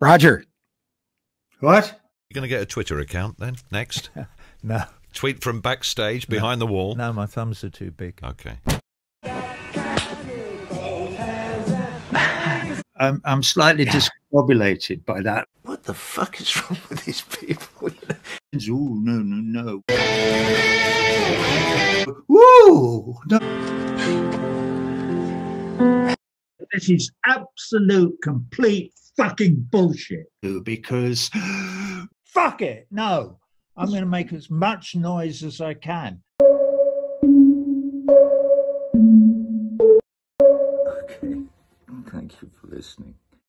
Roger. What? You're going to get a Twitter account then next? No, Tweet from backstage behind the wall. no, my thumbs are too big. Okay. I'm, I'm slightly discombobulated by that. What the fuck is wrong with these people? Oh, no, no, no. Woo! No. This is absolute, complete fucking bullshit. Because Fuck it. No. I'm going to make as much noise as I can. Okay. Thank you for listening.